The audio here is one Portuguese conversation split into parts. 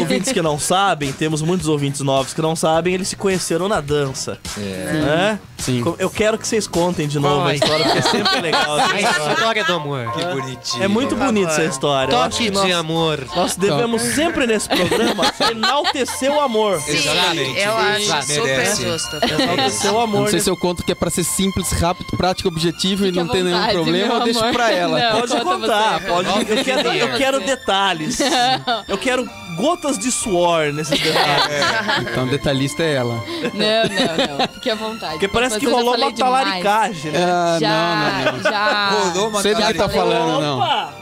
ouvintes que não sabem, temos muitos ouvintes novos que não sabem, eles se conheceram na dança. É. Sim. Eu quero que vocês contem de novo a Vai. história, porque é sempre legal. essa A história. história do amor. Que bonitinho. É muito bonita essa história. Toque que nós, de amor. nós devemos sempre nesse programa enaltecer o amor. Sim, Exatamente. eu acho super Merece. justo. Enaltecer o amor. não sei nesse- se eu conto que é pra ser simples, rápido, prático, objetivo e Fique à não ter nenhum problema, eu deixo pra ela. Não. Pode Conta contar, você. pode. Eu quero, eu quero detalhes. Eu quero gotas de suor nesses detalhes. Então, detalhista é ela. Não, não, não. Fique à vontade. Porque parece que rolou uma talaricagem, né? Ah, Já, não, não, não. já. Rolou uma Sei do que tá falando, não. Opa!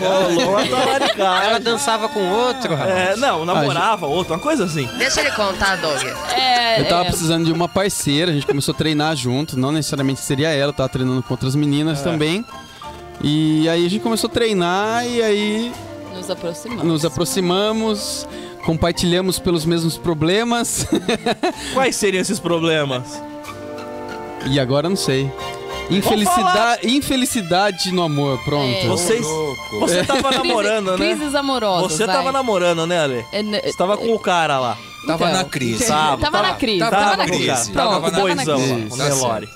Rolou uma Ela talaricagem. dançava com outro, rapaz. É, não, namorava outro, uma coisa assim. Deixa ele contar, Doug. É, Eu tava é. precisando de uma parceira, a gente começou a treinar junto, não necessariamente seria ela, eu tava treinando com outras meninas É. também. E aí a gente começou a treinar e aí Nos aproximamos. nos aproximamos, compartilhamos pelos mesmos problemas. Quais seriam esses problemas? e agora eu não sei. Infelicidade, infelicidade no amor, pronto. É. Vocês. Você tava namorando, né? Crises amorosas. Você vai. tava namorando, né, Ale? É, né, Você tava com o cara lá. Tava Então. na crise. Tava, Tava na crise. tava Tava na na crise. crise. Tava Pronto, com o tava na boizão lá, com o Tá Nelore.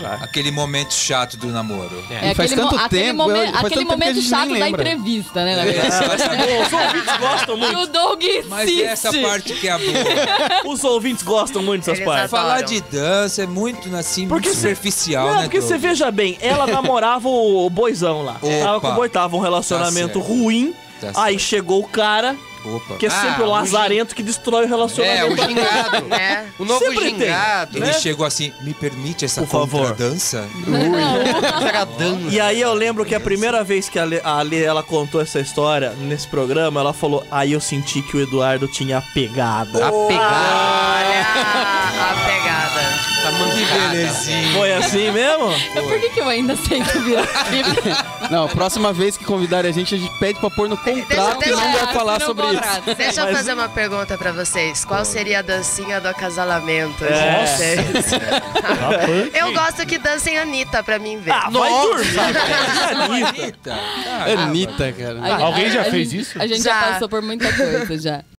Certo. Aquele momento chato do namoro. É E faz tanto aquele, tempo, momen- faz tanto aquele tempo que a momento gente chato da entrevista, né? Na É. Os ouvintes gostam E muito. o Doug Mas insiste. essa parte que é a boa. Os ouvintes gostam muito dessas Eles partes. adoram. Falar de dança é muito assim, Porque muito superficial, Não, né? porque você veja bem, ela namorava o, boizão lá. Opa. Tava com o boi, tava um relacionamento Tá ruim. Tá Aí certo. chegou o cara, Opa. que é sempre Ah, o o lazarento que destrói o É, relacionamento. o gingado. Né? O novo Sempre tem. gingado. Ele né? chegou assim, me permite essa Por favor. contradança? Dança. E aí eu lembro que a primeira vez que a Ale, a Ale, ela contou essa história nesse programa, ela falou: Aí eu senti que o Eduardo tinha a pegada. A pegada. A pegada. Tá Que belezinha. Foi assim mesmo? É por que, que eu ainda aceito vir aqui? Não, próxima vez que convidarem a gente, a gente pede pra pôr no contrato deixa- não vai falar sobre isso. Deixa eu Mas- fazer uma pergunta pra vocês. Qual seria a dancinha do acasalamento de É. vocês? Eu gosto que dancem Anitta pra mim ver. Ah, vai Nossa. dormir, cara. Anitta. Eita. Anitta, cara. Alguém já fez isso? A gente já Já. passou por muita coisa já.